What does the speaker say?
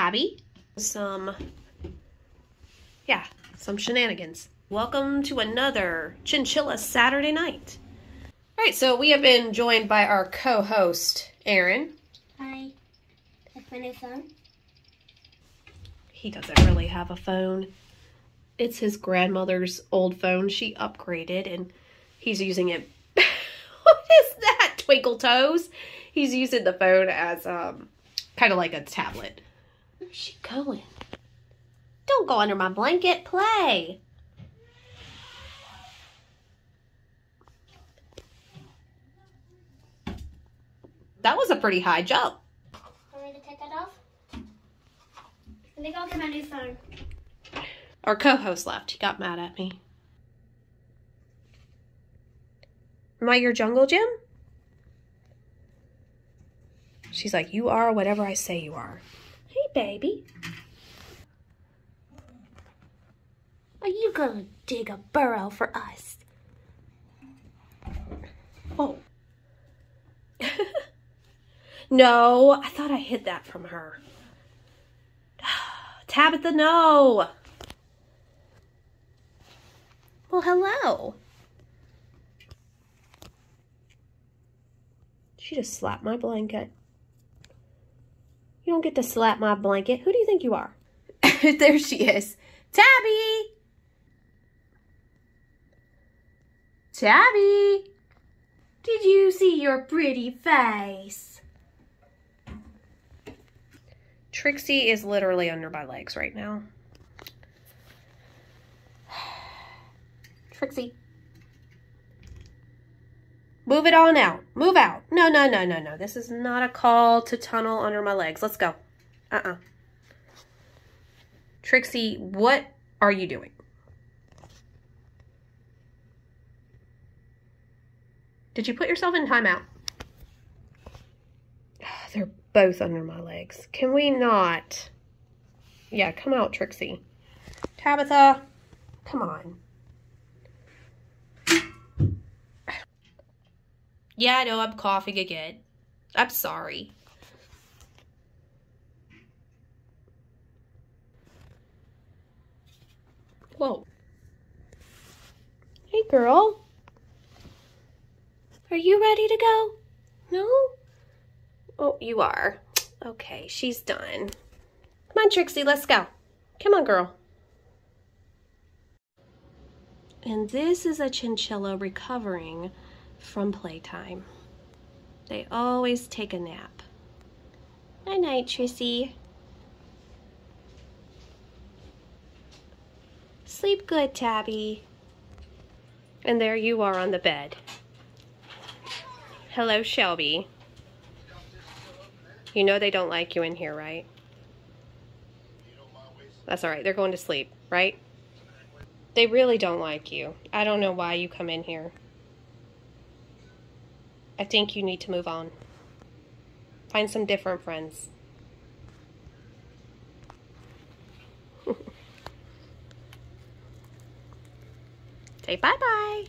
Tabby. Some, yeah, some shenanigans. Welcome to another Chinchilla Saturday night. All right, so we have been joined by our co-host, Aaron. Hi. That's my new phone. He doesn't really have a phone. It's his grandmother's old phone. She upgraded and he's using it. what is that, Twinkle Toes? He's using the phone as um kind of like a tablet. Where's she going? Don't go under my blanket. Play. That was a pretty high jump. Want me to take that off? I think I'll get my new phone. Our co-host left. He got mad at me. Am I your jungle gym? She's like, you are whatever I say you are. Hey, baby. Are you gonna dig a burrow for us? Oh. no, I thought I hid that from her. Tabitha, no. Well, hello. She just slapped my blanket. You don't get to slap my blanket. Who do you think you are? there she is. Tabby! Tabby! Did you see your pretty face? Trixie is literally under my legs right now. Trixie. Move it on out. Move out. No, no, no, no, no. This is not a call to tunnel under my legs. Let's go. Uh-uh. Trixie, what are you doing? Did you put yourself in timeout? They're both under my legs. Can we not? Yeah, come out, Trixie. Tabitha, come on. Yeah, I know I'm coughing again. I'm sorry. Whoa. Hey, girl. Are you ready to go? No? Oh, you are. Okay, she's done. Come on, Trixie, let's go. Come on, girl. And this is a chinchilla recovering from playtime. They always take a nap. Night night, Trissy. Sleep good, Tabby. And there you are on the bed. Hello, Shelby. You know they don't like you in here, right? That's all right. They're going to sleep, right? They really don't like you. I don't know why you come in here. I think you need to move on. Find some different friends. Say bye-bye.